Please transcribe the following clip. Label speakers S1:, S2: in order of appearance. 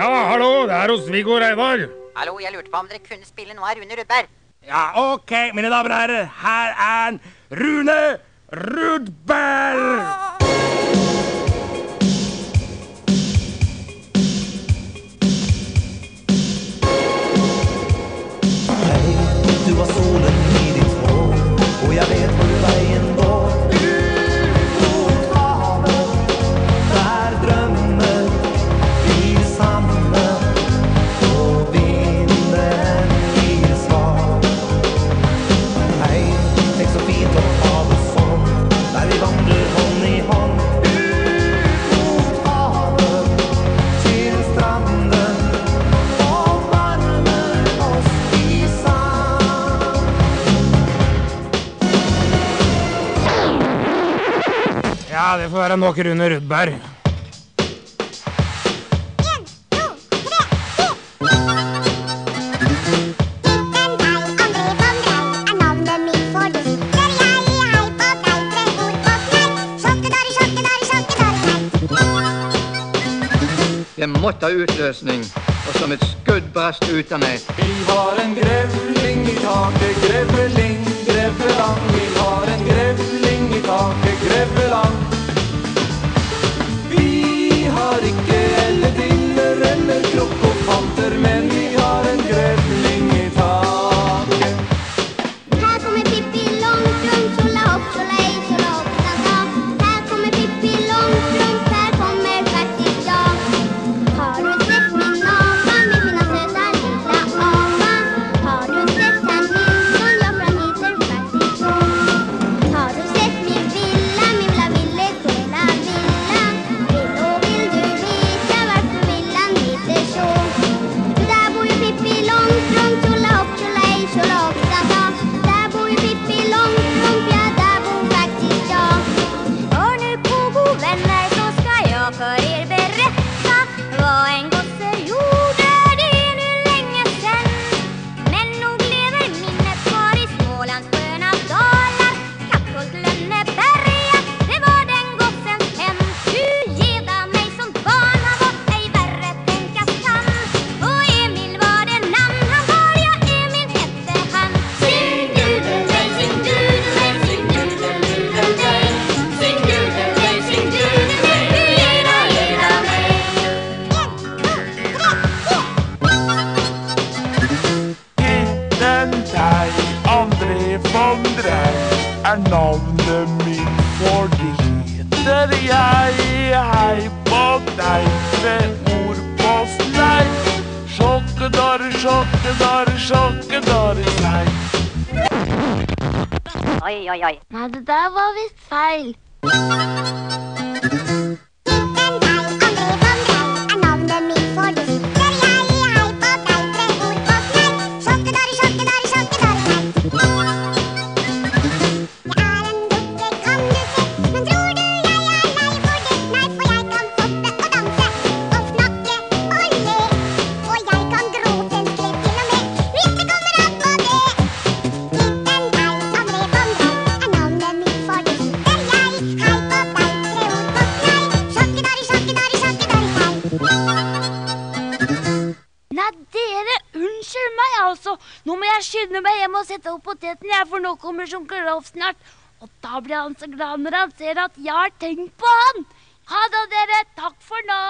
S1: Ja, hallo, det er hos Viggo Reidar.
S2: Hallo, jeg lurte på om dere kunne spille noe av Rune Rudberg.
S1: Ja, OK, mine damer og herrer. Her er en Rune Rudberg. Ja, det får være nok Rune Rudberg.
S3: Det måtte ha utløsning, og som et skudd brast ut av meg.
S4: Vi har en grevling i taket, Dreis, er navnet mitt, fordi heter jeg. Hei på deg med ord på sleip. Sjokkedare, sjokkedare, sjokkedare, nei.
S2: Oi, oi, oi.
S5: Nei, det der var visst feil.
S6: også. Nå må jeg skynde meg hjem og sette opp poteten, jeg, for nå kommer sjunker Rolf snart. Og da blir han så glad når han ser at jeg har tenkt på han. Ha det, dere. Takk for nå.